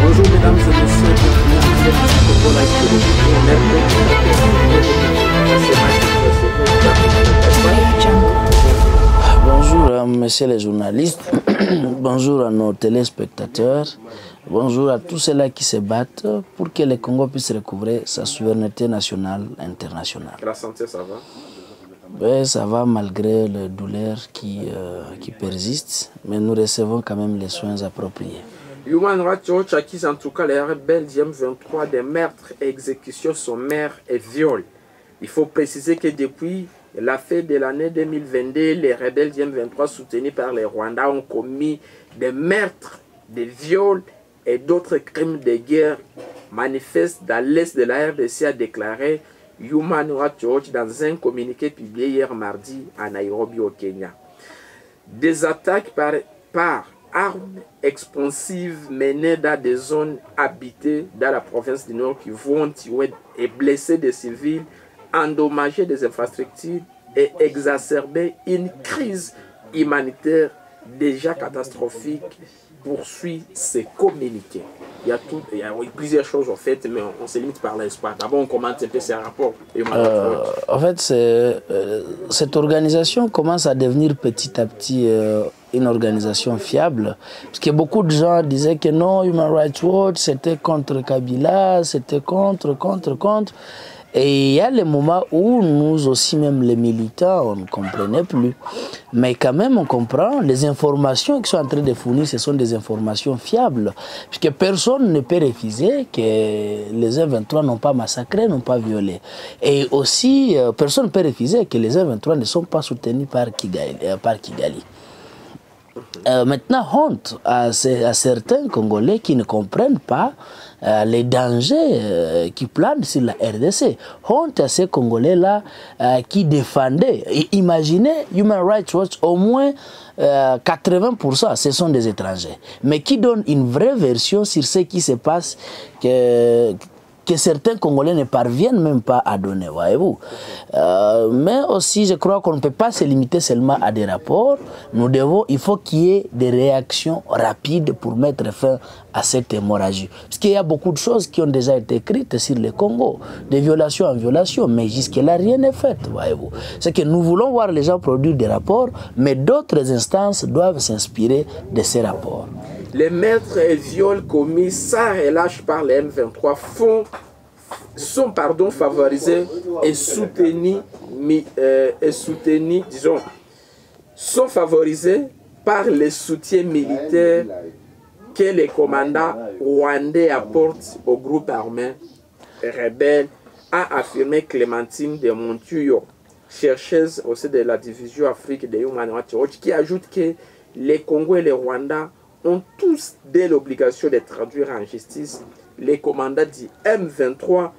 Bonjour mesdames et messieurs, bienvenue à Bonjour à messieurs les journalistes, bonjour à nos téléspectateurs, bonjour à tous ceux-là qui se battent pour que le Congo puisse recouvrer sa souveraineté nationale et internationale. La santé, ça va Ben, ça va malgré les douleurs qui, euh, qui persistent, mais nous recevons quand même les soins appropriés. Human Rights Watch accuse en tout cas les rebelles du M23 des meurtres, exécutions sommaires et viols. Il faut préciser que depuis la fin de l'année 2022, les rebelles du M23 soutenus par les Rwandais ont commis des meurtres, des viols et d'autres crimes de guerre manifestent dans l'est de la RDC, a déclaré Human Rights Watch dans un communiqué publié hier mardi à Nairobi au Kenya. Des attaques par, par armes explosives menées dans des zones habitées dans la province du Nord qui vont tuer et blesser des civils, endommager des infrastructures et exacerber une crise humanitaire déjà catastrophique, poursuit ces communiqués. Il y a, tout, il y a plusieurs choses en fait, mais on, on se limite par l'espoir. D'abord, on commente un peu ces rapports. Et on Euh, en fait, euh, cette organisation commence à devenir petit à petit euh, une organisation fiable. Parce que beaucoup de gens disaient que non, Human Rights Watch, c'était contre Kabila, c'était contre, contre, contre. Et il y a les moments où nous aussi, même les militants, on ne comprenait plus. Mais quand même, on comprend, les informations qui sont en train de fournir, ce sont des informations fiables. Puisque personne ne peut refuser que les M23 n'ont pas massacré, n'ont pas violé. Et aussi, euh, personne ne peut refuser que les M23 ne sont pas soutenus par Kigali. euh. Euh, maintenant, honte à certains Congolais qui ne comprennent pas euh, les dangers euh, qui planent sur la RDC. Honte à ces Congolais-là euh, qui défendaient. Imaginez, Human Rights Watch, au moins euh, 80%, ce sont des étrangers. Mais qui donnent une vraie version sur ce qui se passe que certains Congolais ne parviennent même pas à donner, voyez-vous. Euh, mais aussi, je crois qu'on ne peut pas se limiter seulement à des rapports. Nous devons, il faut qu'il y ait des réactions rapides pour mettre fin à cette hémorragie. Parce qu'il y a beaucoup de choses qui ont déjà été écrites sur le Congo, des violations en violation, mais jusque-là, rien n'est fait, voyez-vous. C'est que nous voulons voir les gens produire des rapports, mais d'autres instances doivent s'inspirer de ces rapports. Les meurtres et viols commis sans relâche par les M23 font, sont pardon, favorisés et soutenus, euh, et soutenus, disons, sont favorisés par les soutiens militaires que les commandants rwandais apportent au groupe armé rebelle, a affirmé Clémentine de Montuyo, chercheuse au sein de la division Afrique de Human Rights Watch, qui ajoute que les Congo et les Rwandais ont tous dès l'obligation de traduire en justice les commandants du M23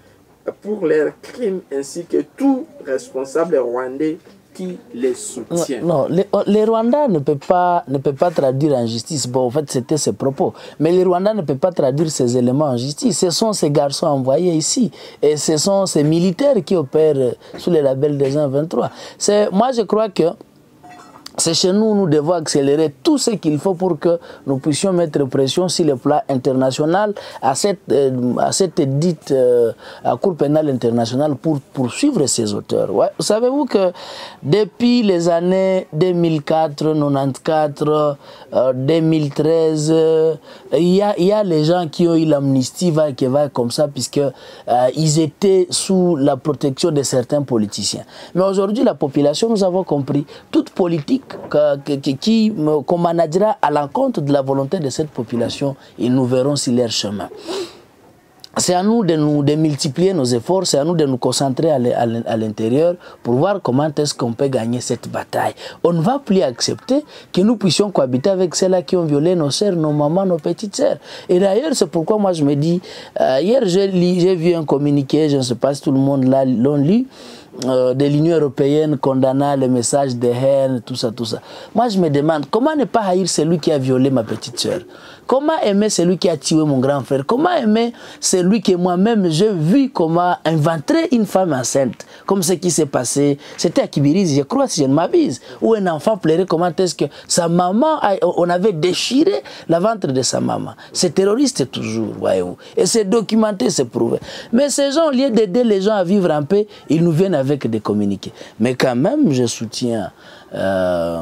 pour leurs crimes ainsi que tout responsable rwandais qui les soutient. Non, les, les Rwandais ne peuvent pas, ne pas traduire en justice. Bon, en fait, c'était ses propos. Mais les Rwandais ne peuvent pas traduire ces éléments en justice. Ce sont ces garçons envoyés ici. Et ce sont ces militaires qui opèrent sous les labels des 123. C'est, moi, je crois que c'est chez nous, nous devons accélérer tout ce qu'il faut pour que nous puissions mettre pression sur le plan international à cette, euh, à cette dite euh, Cour pénale internationale pour poursuivre ces auteurs. Savez-vous que depuis les années 2004, 94, euh, 2013, euh, il y, a, les gens qui ont eu l'amnistie va qui va comme ça puisque euh, ils étaient sous la protection de certains politiciens. Mais aujourd'hui, la population, nous avons compris, toute politique que- qui qu'on managera à l'encontre de la volonté de cette population, ils nous verront sur leur chemin. C'est à nous de nous de multiplier nos efforts, c'est à nous de nous concentrer à l'intérieur pour voir comment est-ce qu'on peut gagner cette bataille. On ne va plus accepter que nous puissions cohabiter avec ceux-là qui ont violé nos sœurs, nos mamans, nos petites sœurs. Et d'ailleurs, c'est pourquoi moi je me dis, euh, hier j'ai vu un communiqué, je ne sais pas si tout le monde l'a lu, euh, de l'Union européenne condamnant les messages de haine, tout ça, tout ça. Moi, je me demande comment ne pas haïr celui qui a violé ma petite sœur? Comment aimer celui qui a tué mon grand frère? Comment aimer celui que moi-même j'ai vu comment inventer une femme enceinte? Comme ce qui s'est passé, c'était à Kibirizi, je crois, si je ne m'abuse, où un enfant pleurait comment est-ce que sa maman, on avait déchiré la ventre de sa maman? C'est terroriste toujours, voyez-vous. Et c'est documenté, c'est prouvé. Mais ces gens, au lieu d'aider les gens à vivre en paix, ils nous viennent avec des communiqués. Mais quand même, je soutiens... Euh,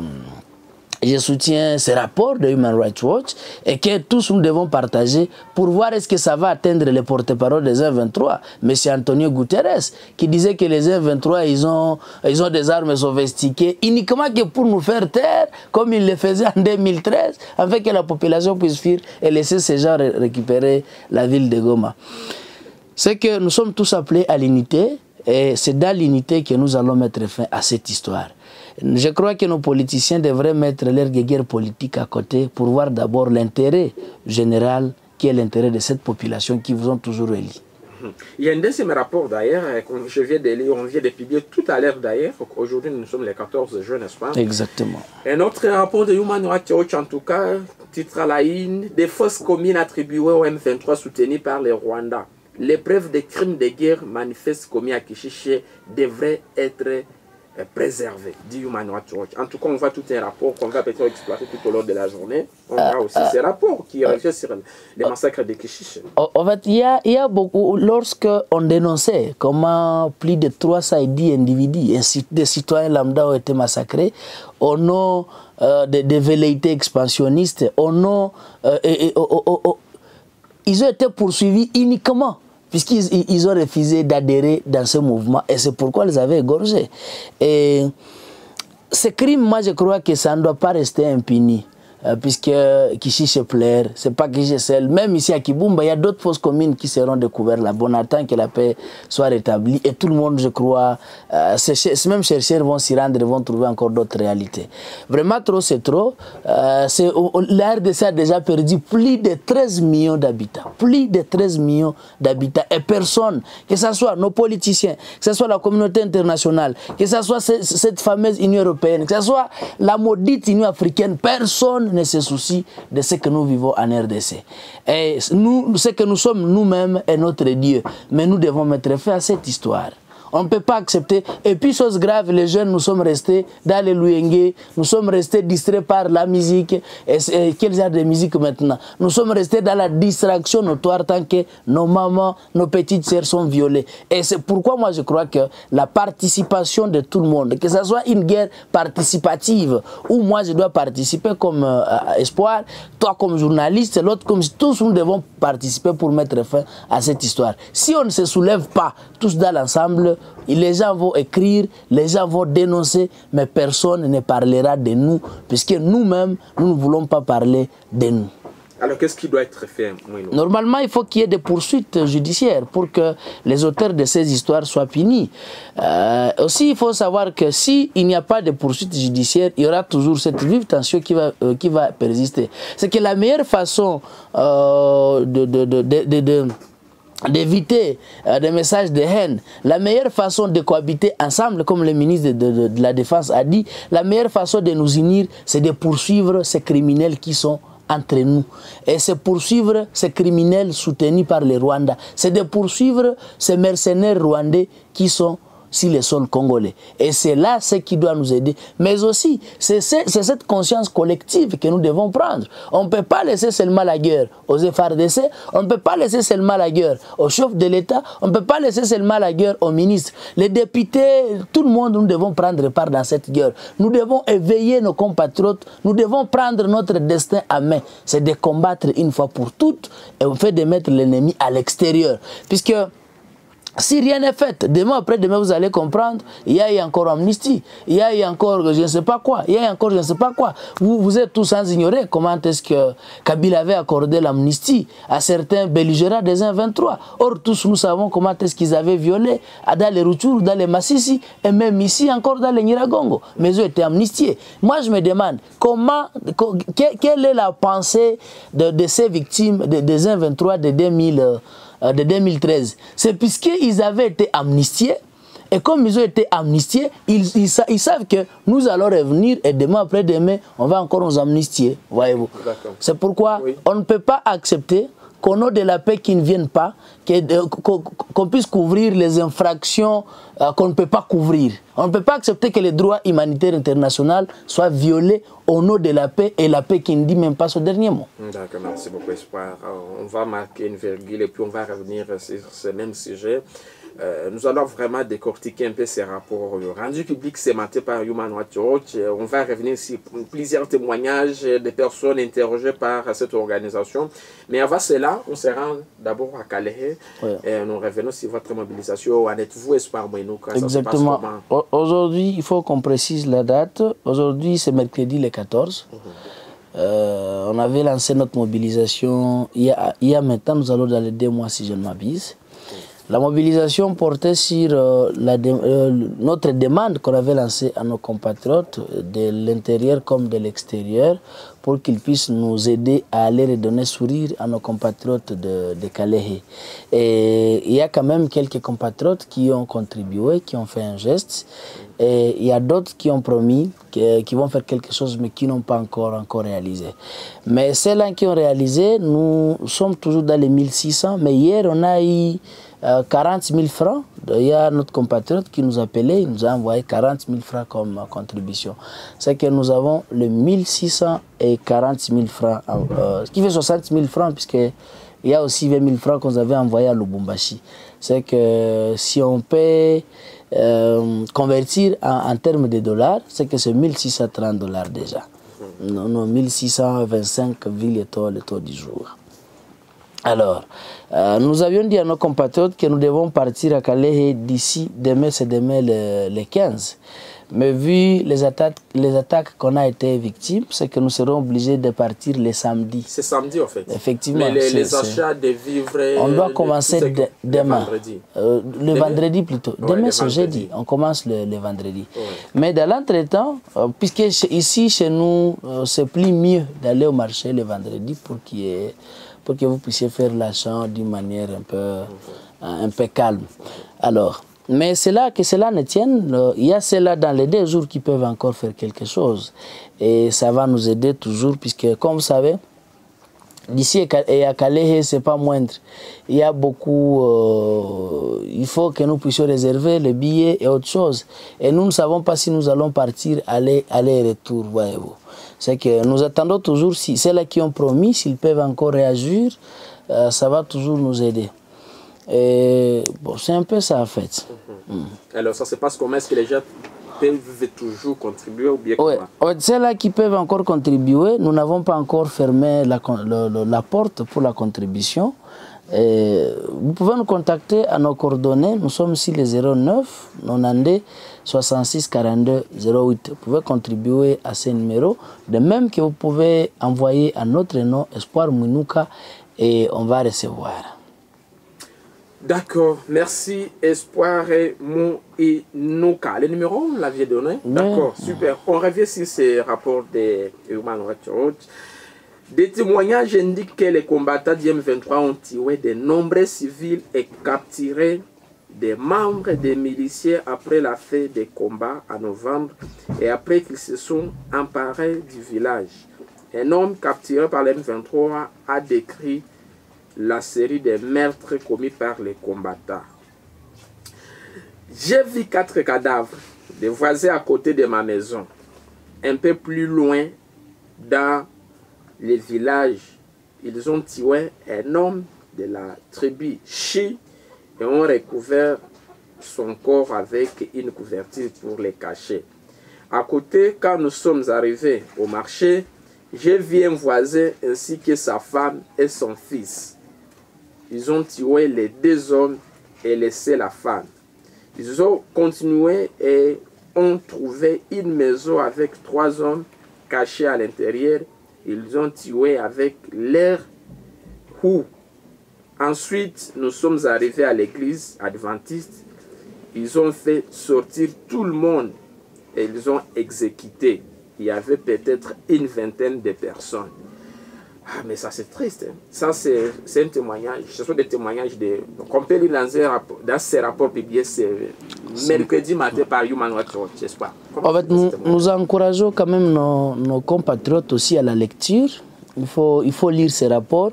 je soutiens ces rapports de Human Rights Watch et que tous nous devons partager pour voir est-ce que ça va atteindre les porte-parole des 1-23. M. Antonio Guterres, qui disait que les 1-23, ils ont, ils ont des armes sophistiquées uniquement que pour nous faire taire, comme ils le faisaient en 2013, afin que la population puisse fuir et laisser ces gens récupérer la ville de Goma. C'est que nous sommes tous appelés à l'unité et c'est dans l'unité que nous allons mettre fin à cette histoire. Je crois que nos politiciens devraient mettre leur guerre politique à côté pour voir d'abord l'intérêt général qui est l'intérêt de cette population qui vous ont toujours élu. Il y a un deuxième rapport d'ailleurs, je viens de lire, on vient de publier tout à l'heure d'ailleurs. Aujourd'hui, nous sommes les 14 juin, n'est-ce pas? Exactement. Un autre rapport de Human Rights Watch, en tout cas, titre à la une Des fausses communes attribuées au M23 soutenues par les Rwandais. Les preuves des crimes de guerre manifestes commis à Kishiché devraient être préservé, dit Human Rights Watch. En tout cas, on voit tout un rapport qu'on va peut-être exploiter tout au long de la journée. On voit aussi ces rapports qui réfléchissent sur les massacres de Kishiche. En fait, il y a, il y a beaucoup, lorsque on dénonçait comment plus de 310 individus, des citoyens lambda ont été massacrés, au nom euh, des, des, velléités expansionnistes, au nom... Euh, et, ils ont été poursuivis uniquement puisqu'ils ils ont refusé d'adhérer dans ce mouvement et c'est pourquoi ils avaient égorgé. Et ce crime, moi je crois que ça ne doit pas rester impuni. Euh, puisque Kishi plaire, c'est pas Kishi seul. Même ici à Kibumba, il y a d'autres fausses communes qui seront découvertes là. Bon, attend que la paix soit rétablie et tout le monde, je crois, euh, ces, mêmes chercheurs vont s'y rendre et vont trouver encore d'autres réalités. Vraiment, trop, c'est trop. Euh, la RDC a déjà perdu plus de 13 millions d'habitants. Plus de 13 millions d'habitants. Et personne, que ce soit nos politiciens, que ce soit la communauté internationale, que ce soit cette fameuse Union européenne, que ce soit la maudite Union africaine, personne ne se soucie de ce que nous vivons en RDC. Et nous, ce que nous sommes nous-mêmes est notre Dieu. Mais nous devons mettre fin à cette histoire. On ne peut pas accepter. Et puis, chose grave, les jeunes, nous sommes restés dans les louengues, nous sommes restés distraits par la musique. Et, quel genre de musique maintenant? Nous sommes restés dans la distraction notoire tant que nos mamans, nos petites sœurs sont violées. Et c'est pourquoi moi je crois que la participation de tout le monde, que ce soit une guerre participative, où moi je dois participer comme euh, espoir, toi comme journaliste, l'autre comme tous nous devons participer pour mettre fin à cette histoire. Si on ne se soulève pas tous dans l'ensemble, les gens vont écrire, les gens vont dénoncer, mais personne ne parlera de nous, puisque nous-mêmes, nous ne voulons pas parler de nous. Alors, qu'est-ce qui doit être fait Normalement, il faut qu'il y ait des poursuites judiciaires pour que les auteurs de ces histoires soient punis. Euh, aussi, il faut savoir que s'il n'y a pas de poursuites judiciaires, il y aura toujours cette vive tension qui va, euh, qui va persister. C'est que la meilleure façon euh, de, de, de, de d'éviter euh, des messages de haine. La meilleure façon de cohabiter ensemble, comme le ministre de, de, la Défense a dit, la meilleure façon de nous unir, c'est de poursuivre ces criminels qui sont entre nous. Et c'est poursuivre ces criminels soutenus par les Rwandais. C'est de poursuivre ces mercenaires rwandais qui sont sur le sol congolais. Et c'est là ce qui doit nous aider. Mais aussi, c'est cette conscience collective que nous devons prendre. On ne peut pas laisser seulement la guerre aux FRDC, on ne peut pas laisser seulement la guerre aux chefs de l'État, on ne peut pas laisser seulement la guerre aux ministres. Les députés, tout le monde, nous devons prendre part dans cette guerre. Nous devons éveiller nos compatriotes, nous devons prendre notre destin à main. C'est de combattre une fois pour toutes et on fait de mettre l'ennemi à l'extérieur. Puisque si rien n'est fait, demain après demain vous allez comprendre, il y a encore amnistie, il y a encore je ne sais pas quoi, il y a encore je ne sais pas quoi. Vous, vous êtes tous sans ignorer comment est-ce que Kabila avait accordé l'amnistie à certains belligérants des 1-23. Or tous nous savons comment est-ce qu'ils avaient violé dans les Rutshuru, dans les Massissi et même ici encore dans les Niragongo. Mais ont été amnistiés. Moi je me demande comment, quelle est la pensée de, ces victimes des 1-23 de 2000 euh, de 2013. C'est puisqu'ils avaient été amnistiés Et comme ils ont été amnistiés, ils, ils, ils savent que nous allons revenir et demain après-demain, on va encore nous amnistier. Voyez-vous. C'est pourquoi oui. on ne peut pas accepter qu'au nom de la paix qui ne viennent pas, qu'on puisse couvrir les infractions euh, qu'on ne peut pas couvrir. On ne peut pas accepter que les droits humanitaires internationaux soient violés au nom de la paix et la paix qui ne dit même pas ce dernier mot. D'accord, merci beaucoup, Espoir. On va marquer une virgule et puis on va revenir sur ce même sujet. Euh, nous allons vraiment décortiquer un peu ces rapports rendus publics ce matin par Human Rights Watch. On va revenir sur plusieurs témoignages des personnes interrogées par cette organisation. Mais avant cela, on se rend d'abord à Calais et nous revenons sur votre mobilisation. En êtes-vous, Espoir Moinouka Exactement. Aujourd'hui, il faut qu'on précise la date. Aujourd'hui, c'est mercredi le 14. Mm -hmm. euh, on avait lancé notre mobilisation il y, a, il y a maintenant, nous allons dans les deux mois si je ne m'abuse. La mobilisation portait sur euh, euh, notre demande qu'on avait lancée à nos compatriotes de l'intérieur comme de l'extérieur pour qu'ils puissent nous aider à aller redonner sourire à nos compatriotes de, de Calais. Et il y a quand même quelques compatriotes qui ont contribué, qui ont fait un geste. Et il y a d'autres qui ont promis que, qui vont faire quelque chose mais qui n'ont pas encore, encore réalisé. Mais ceux-là qui ont réalisé, nous sommes toujours dans les 1600. Mais hier, on a eu euh, 40 000 francs. Il y a notre compatriote qui nous a appelé, il nous a envoyé 40 000 francs comme contribution. C'est que nous avons le 1600 et 40 000 francs, euh, ce qui fait 60 000 francs, puisqu'il y a aussi 20 000 francs qu'on avait envoyés à Lubumbashi. C'est que si on peut euh, convertir en, termes de dollars, c'est que c'est 1630 dollars déjà. Non, non, 1625 villes le taux du jour. Alors, euh, nous avions dit à nos compatriotes que nous devons partir à Calais d'ici demain, c'est demain le, le, 15. Mais vu les attaques, les attaques qu'on a été victimes, c'est que nous serons obligés de partir le samedi. C'est samedi en fait. Effectivement. Mais les, les achats de vivres. On doit commencer de, demain. vendredi. Euh, le demain? vendredi plutôt. Ouais, demain c'est jeudi. On commence le, le vendredi. Ouais. Mais dans l'entretemps, euh, puisque ici chez nous, euh, c'est plus mieux d'aller au marché le vendredi pour qu'il y ait pour que vous puissiez faire l'achat d'une manière un peu, un peu calme. Alors, mais c'est là que cela ne tienne. Il y a cela dans les deux jours qui peuvent encore faire quelque chose. Et ça va nous aider toujours, puisque, comme vous savez, d'ici et à Calais, c'est pas moindre. Il y a beaucoup. Euh, il faut que nous puissions réserver les billets et autre chose. Et nous ne savons pas si nous allons partir aller, aller et retour, voyez-vous. C'est que nous attendons toujours, si ceux-là qui ont promis, s'ils peuvent encore réagir, euh, ça va toujours nous aider. Et bon, c'est un peu ça en fait. Mm -hmm. mm. Alors ça se passe comment? Est-ce que les gens peuvent toujours contribuer ou bien ouais. Ceux-là qui peuvent encore contribuer, nous n'avons pas encore fermé la, la, la, porte pour la contribution. Et vous pouvez nous contacter à nos coordonnées. Nous sommes ici les 09 92 66 42 08. Vous pouvez contribuer à ces numéros. De même que vous pouvez envoyer à notre nom Espoir Mounouka et on va recevoir. D'accord, merci Espoir Mouinouka. Le numéro, on l'avait donné D'accord, super. On revient sur ces rapports de Human Rights Watch. Des témoignages indiquent que les combattants du M23 ont tué de nombreux civils et capturé des membres des miliciens après la fin des combats en novembre et après qu'ils se sont emparés du village. Un homme capturé par le M23 a décrit la série de meurtres commis par les combattants. J'ai vu quatre cadavres des voisins à côté de ma maison, un peu plus loin dans les villages, ils ont tué un homme de la tribu Chi et ont recouvert son corps avec une couverture pour le cacher. À côté, quand nous sommes arrivés au marché, j'ai vu un voisin ainsi que sa femme et son fils. Ils ont tué les deux hommes et laissé la femme. Ils ont continué et ont trouvé une maison avec trois hommes cachés à l'intérieur ils ont tué avec l'air roux. Ensuite, nous sommes arrivés à l'église adventiste. Ils ont fait sortir tout le monde et ils ont exécuté. Il y avait peut-être une vingtaine de personnes. Ah, mais ça, c'est triste. hein. Ça, c'est un témoignage. Ce sont des témoignages de, qu'on peut lire dans, un rapport, dans ces rapports publiés c'est mercredi matin par Human Rights Watch, j'espère. En fait, nous, nous encourageons quand même nos, nos compatriotes aussi à la lecture. Il faut, il faut lire ces rapports.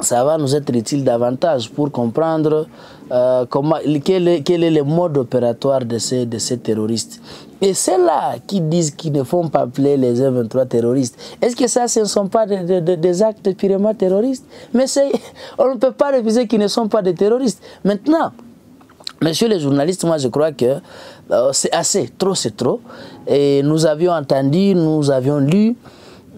Ça va nous être utile davantage pour comprendre euh, comment, quel, est, quel est le mode opératoire de ces, de ces terroristes. Et c'est là qui disent qu'ils ne font pas appeler les 23 terroristes. Est-ce que ça, ce ne sont pas des, actes purement terroristes? Mais on ne peut pas refuser qu'ils ne sont pas des terroristes. Maintenant, Messieurs les journalistes, moi je crois que euh, c'est assez, trop c'est trop. Et nous avions entendu, nous avions lu,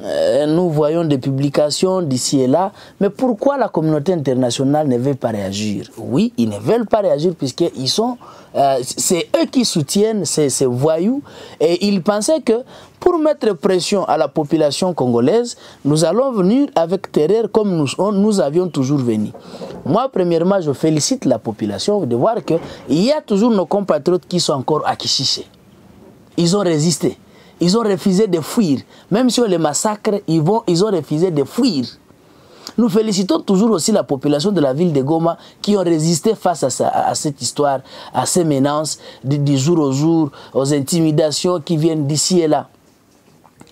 euh, nous voyons des publications d'ici et là. Mais pourquoi la communauté internationale ne veut pas réagir? Oui, ils ne veulent pas réagir puisqu'ils sont, euh, c'est eux qui soutiennent ces, voyous et ils pensaient que pour mettre pression à la population congolaise, nous allons venir avec terreur comme nous, on- nous avions toujours venu. Moi, premièrement, je félicite la population de voir qu'il y a toujours nos compatriotes qui sont encore à Kishiché. Ils ont résisté. Ils ont refusé de fuir. Même on les massacre, ils, vont, ils ont refusé de fuir. Nous félicitons toujours aussi la population de la ville de Goma qui ont résisté face à cette histoire, à ces menaces du, du jour au jour, aux intimidations qui viennent d'ici et là.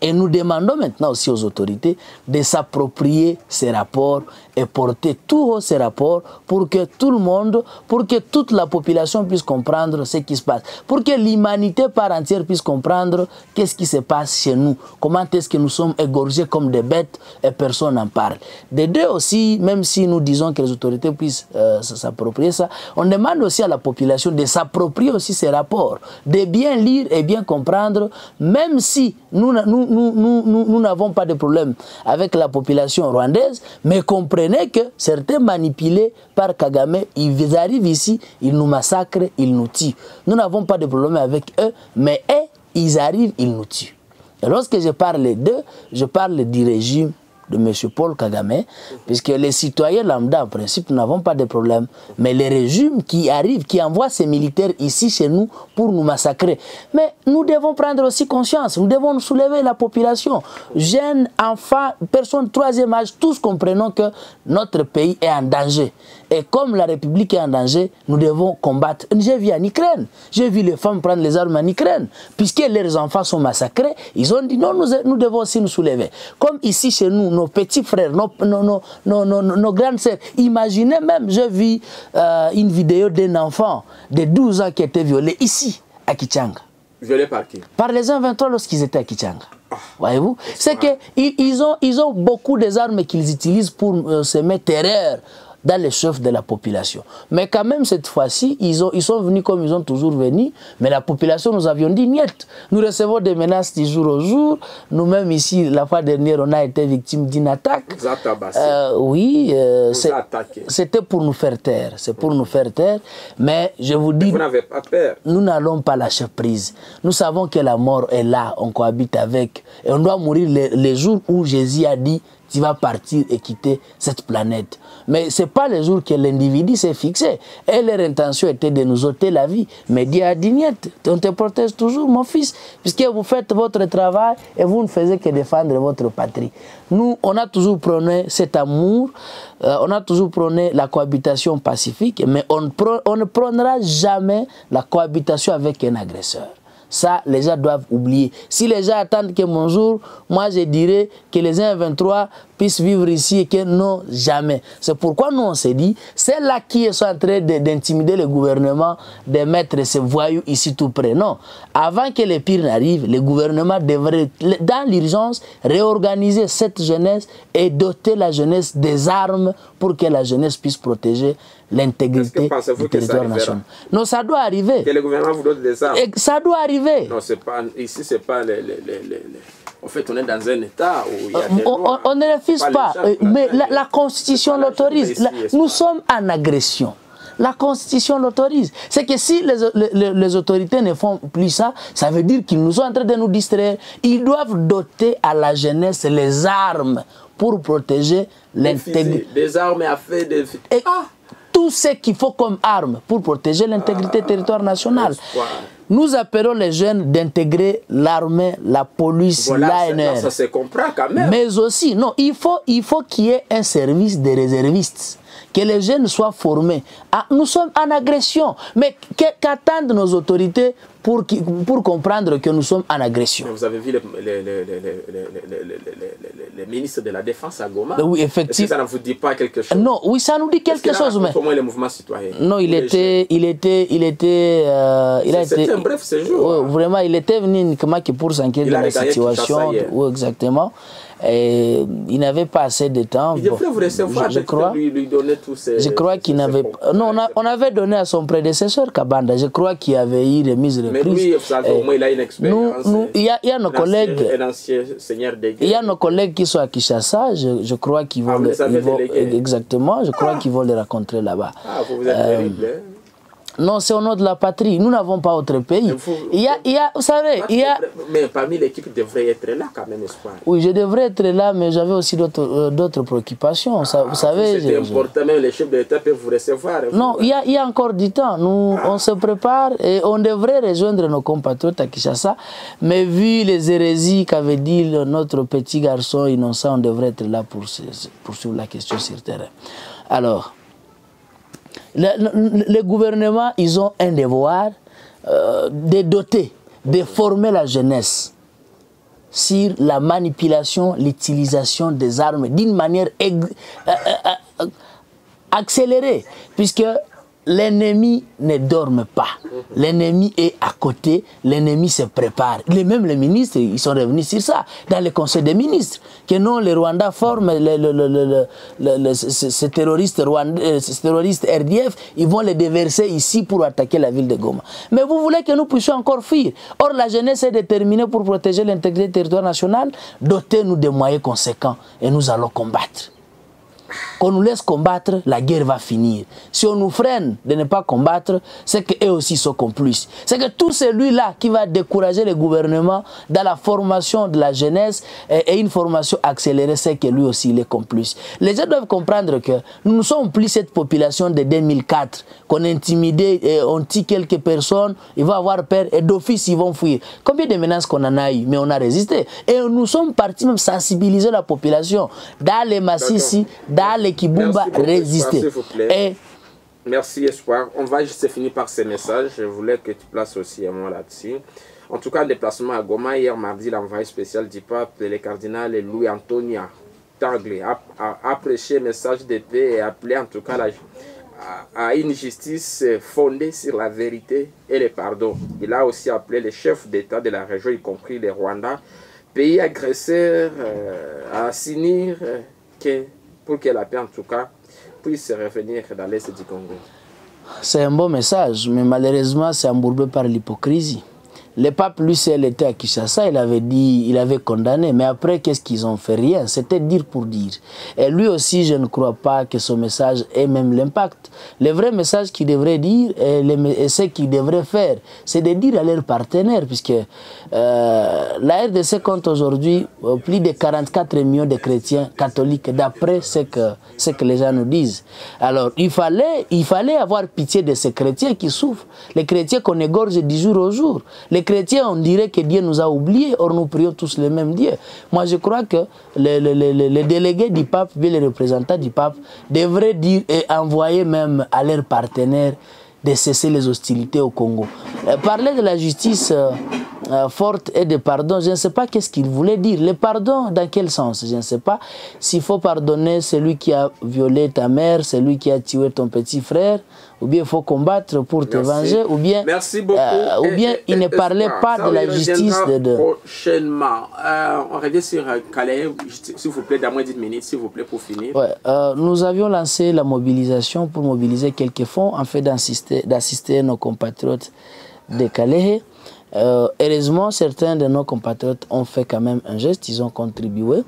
Et nous demandons maintenant aussi aux autorités de s'approprier ces rapports et porter tout haut ces rapports pour que tout le monde, pour que toute la population puisse comprendre ce qui se passe, pour que l'humanité par entière puisse comprendre qu'est-ce qui se passe chez nous, comment est-ce que nous sommes égorgés comme des bêtes et personne n'en parle. De deux aussi, même si nous disons que les autorités puissent euh, s'approprier ça, on demande aussi à la population de s'approprier aussi ces rapports, de bien lire et bien comprendre, même si nous n'a- nous nous- nous- nous- nous n'avons pas de problème avec la population rwandaise, mais comprenez que certains manipulés par Kagame, ils arrivent ici, ils nous massacrent, ils nous tuent. Nous n'avons pas de problème avec eux, mais eux, ils arrivent, ils nous tuent. Et lorsque je parle d'eux, je parle du régime de M. Paul Kagame, puisque les citoyens lambda, en principe, n'avons pas de problème. Mais les régimes qui arrivent, qui envoient ces militaires ici chez nous pour nous massacrer. Mais nous devons prendre aussi conscience, nous devons soulever la population. Jeunes, enfants, personnes troisième âge, tous comprenons que notre pays est en danger. Et comme la République est en danger, nous devons combattre. J'ai vu en Ukraine, j'ai vu les femmes prendre les armes en Ukraine, puisque leurs enfants sont massacrés, ils ont dit non, nous, nous devons aussi nous soulever. Comme ici chez nous, nos petits frères, nos, nos, nos, nos, grandes sœurs, imaginez même, j'ai vu euh, une vidéo d'un enfant de 12 ans qui a été violé ici, à Kichanga Violé par qui? Par les 1-23 lorsqu'ils étaient à Kichanga. Voyez-vous? C'est qu'ils ils ont, ils ont beaucoup des armes qu'ils utilisent pour euh, semer terreur dans les chefs de la population. Mais quand même, cette fois-ci, ils, ont- ils sont venus comme ils ont toujours venu, mais la population, nous avions dit, niet, nous recevons des menaces du jour au jour. Nous-mêmes, ici, la fois dernière, on a été victime d'une attaque. Euh, oui, euh, c'était pour nous faire taire. C'est pour nous faire taire. Mais je vous dis, Vous n'avez pas peur. nous n'allons pas lâcher prise. Nous savons que la mort est là, on cohabite avec. Et on doit mourir les, les jours où Jésus a dit tu vas partir et quitter cette planète. Mais ce n'est pas les jours que l'individu s'est fixé. Et leur intention était de nous ôter la vie. Mais Dieu a dit on te protège toujours, mon fils, puisque vous faites votre travail et vous ne faites que défendre votre patrie. Nous, on a toujours prôné cet amour, euh, on a toujours prôné la cohabitation pacifique, mais on, on ne prônera jamais la cohabitation avec un agresseur. Ça, les gens doivent oublier. Si les gens attendent que mon jour, moi je dirais que les 1-23 puissent vivre ici et que non, jamais. C'est pourquoi nous on s'est dit, c'est là qui sont en train de- d'intimider le gouvernement, de mettre ces voyous ici tout près. Non. Avant que les pires n'arrivent, le gouvernement devrait, dans l'urgence, réorganiser cette jeunesse et doter la jeunesse des armes pour que la jeunesse puisse protéger l'intégrité du territoire national. Non, ça doit arriver. Que le gouvernement vous donne des armes. Et ça doit arriver. Non, c'est pas. Ici, c'est pas les, les, les, En fait, on est dans un état où il y a des on, on- lois. on ne refuse pas, gens euh, mais la, la Constitution pas l'autorise. Nous pas? sommes en agression. La Constitution l'autorise. C'est que si les, les- les autorités ne font plus ça, ça veut dire qu'ils nous sont en train de nous distraire. Ils doivent doter à la jeunesse les armes pour protéger l'intégrité. Des armes à feu, des. Et tout ce qu'il faut comme arme pour protéger l'intégrité du territoire national. espoir. nous appelons les jeunes d'intégrer l'armée, la police, Voilà, l'ANR. ça, ça se comprend quand même. Mais aussi, non, il faut il faut qu'il y ait un service de réservistes, que les jeunes soient formés. Ah, nous sommes en agression, mais qu'attendent nos autorités pour, qui- pour comprendre que nous sommes en agression Vous avez vu les, les, ministres de la Défense à Goma Ben oui, que effectivement. ça ne vous dit pas quelque chose Non, oui, ça nous dit quelque chose, mais moins les mouvements citoyens non, il était, il était, il était, euh, il a C'était été, un bref séjour, Ouais, hein. vraiment, il était venu uniquement que pour s'inquiéter de la situation. Oui, exactement. Et il n'avait pas assez de temps. Il devrait vous recevoir, je, crois. lui, lui donner tous ces... Je crois qu'il n'avait pas. Non, on, a- on avait donné à son prédécesseur Kabanda. Je crois qu'il avait eu des mises de Mais lui, au moins, il a une expérience. il y a- il y a nos collègues- Il y a nos collègues qui sont à Kinshasa. Je, je crois qu'ils vont, Ah, le- ils vont- exactement. Je crois qu'ils vont les rencontrer là-bas. Ah, vous, vous êtes Euh, terrible. hein. Non, c'est au nom de la patrie. Nous n'avons pas autre pays. vous- Il y a, il y a, vous savez, il y a. Mais parmi l'équipe devrait être là quand même, espoir. Oui, je devrais être là, mais j'avais aussi d'autres euh, préoccupations. Vous savez, C'est important, même les chefs de l'État peuvent vous recevoir. Non, il y, a, il y a encore du temps. Nous, on se prépare et on devrait rejoindre nos compatriotes à Kinshasa. Mais vu les hérésies qu'avait dit le- notre petit garçon innocent, on devrait être là pour poursuivre la question sur terrain. Alors, le, le- le gouvernement, ils ont un devoir euh, de doter, de former la jeunesse sur la manipulation, l'utilisation des armes d'une manière euh, euh, accélérée, puisque l'ennemi ne dorme pas. L'ennemi est à côté, l'ennemi se prépare. Les, même les ministres, ils sont revenus sur ça, dans le conseil des ministres, que non, les Rwandais forment le, le, le, le, le- le- Rwandais, euh, RDF, ils vont les déverser ici pour attaquer la ville de Goma. Mais vous voulez que nous puissions encore fuir. Or, la jeunesse est déterminée pour protéger l'intégrité du territoire national, dotez-nous de moyens conséquents et nous allons combattre qu'on nous laisse combattre, la guerre va finir. Si on nous freine de ne pas combattre, c'est qu'eux aussi sont complices. C'est que tout celui-là qui va décourager le gouvernement dans la formation de la jeunesse et, une formation accélérée, c'est que lui aussi il est complice. Les gens doivent comprendre que nous ne sommes plus cette population de 2004 qu'on intimidait, et on tue quelques personnes, ils vont avoir peur et d'office ils vont fuir. Combien de menaces qu'on en a eu, mais on a résisté. Et nous sommes partis même sensibiliser la population dans les Massissi, dans les Kibumba, résister. Et Merci Espoir. On va juste finir par ces messages. Je voulais que tu places aussi un mot là-dessus. En tout cas, le déplacement à Goma hier mardi, l'envoyé spécial du pape, le cardinal Louis Antonia Tagle, a, a, a prêché message de paix et appelé en tout cas la- à, à une justice fondée sur la vérité et le pardon. Il a aussi appelé les chefs d'État de la région, y compris le Rwanda, pays agresseur, euh, à s'unir euh, que, pour que la paix en tout cas puisse revenir dans l'Est du Congo. c'est un bon message, mais malheureusement, c'est embourbé par l'hypocrisie. Le pape, lui, seul était à Kinshasa, il avait dit, il avait condamné, mais après, qu'est-ce qu'ils ont fait? Rien, c'était dire pour dire. Et lui aussi, je ne crois pas que son message ait même l'impact. Le vrai message qu'il devrait dire, et, le- et ce qu'il devrait faire, c'est de dire à leurs partenaires, puisque euh, la RDC compte aujourd'hui euh, plus de 44 millions de chrétiens catholiques, d'après ce que, les gens nous disent. Alors, il fallait, avoir pitié de ces chrétiens qui souffrent, les chrétiens qu'on égorge du jour au jour. Les chrétiens, on dirait que Dieu nous a oubliés, or nous prions tous le même Dieu. Moi, je crois que les, les, les, les délégués du pape, les représentants du pape, devraient dire et envoyer même à leurs partenaires de cesser les hostilités au Congo. Euh, parler de la justice euh, forte et de pardon, je ne sais pas qu'est-ce qu'il voulait dire. Le pardon, dans quel sens? Je ne sais pas. S'il faut pardonner celui qui a violé ta mère, celui qui a tué ton petit frère, ou bien il faut combattre pour te venger, ou bien, Merci beaucoup. euh, ou bien et- il ne parlait pas Ça, de la justice de... de- Prochainement. Euh, on revient sur euh, Calais, s'il vous plaît, dans moins d'une minute, s'il vous plaît, pour finir. Ouais, euh, nous avions lancé la mobilisation pour mobiliser quelques fonds en fait d'assister nos compatriotes de Calais. Euh, heureusement, certains de nos compatriotes ont fait quand même un geste, ils ont contribué.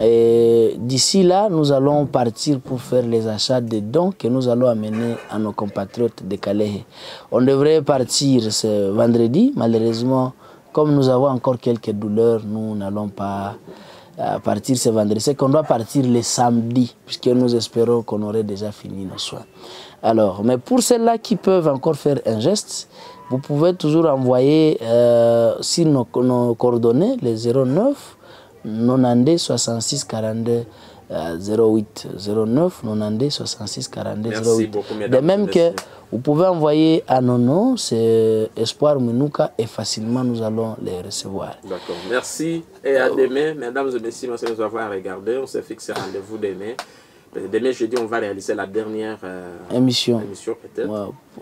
Et d'ici là, nous allons partir pour faire les achats de dons que nous allons amener à nos compatriotes de Calais. On devrait partir ce vendredi, malheureusement, comme nous avons encore quelques douleurs, nous n'allons pas à partir ce vendredi. C'est qu'on doit partir le samedi, puisque nous espérons qu'on aurait déjà fini nos soins. Alors, mais pour ceux-là qui peuvent encore faire un geste, vous pouvez toujours envoyer euh, sur nos, nos coordonnées, les 09 92 66 42 euh, 08 09 92 66 42 Merci 08. beaucoup, De même que vous pouvez envoyer à nos noms, c'est Espoir Minuka et facilement nous allons les recevoir. D'accord. Merci et à demain. Mesdames et messieurs, merci de nous avoir regardé. On s'est fixé rendez-vous demain. Euh, Demain jeudi, on va réaliser la dernière euh, Émission. émission peut-être.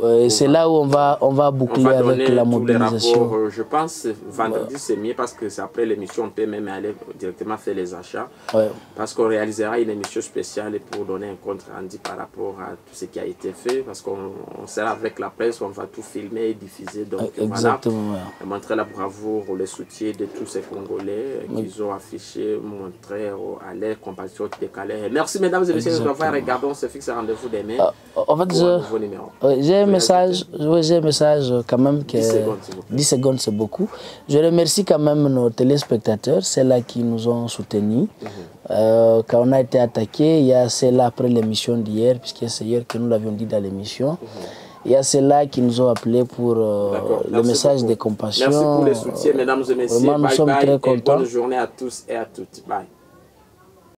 Euh, c'est là où on va, on va On boucler va donner avec la mobilisation. rapports. euh, Je pense vendredi c'est mieux parce que c'est après l'émission on peut même aller directement faire les achats. Ouais. Parce qu'on réalisera une émission spéciale pour donner un compte rendu par rapport à tout ce qui a été fait. Parce qu'on on sera avec la presse, on va tout filmer et diffuser. Donc voilà. Exactement. ouais. Montrer la bravoure, le soutien de tous ces Congolais euh, qu'ils ont affiché, montré au- à l'air compatriotes décalés. Merci mesdames et messieurs de nous avoir regardé. On se fixe rendez-vous demain Ah, En fait, pour un nouveau numéro. Un message, j'ai un message euh, quand même que 10 secondes, s'il vous plaît. 10 secondes c'est beaucoup. Je remercie quand même nos téléspectateurs, ceux-là qui nous ont soutenus. Mhm. Euh, quand on a été attaqué, il y a ceux-là après l'émission d'hier, puisque c'est hier que nous l'avions dit dans l'émission. Il y a ceux-là qui nous ont appelés pour euh, Mhm. Le message beaucoup. de compassion. Merci pour les soutiens, mesdames et messieurs. Vraiment, nous bye sommes bye très contents. bonne journée à tous et à toutes. Bye.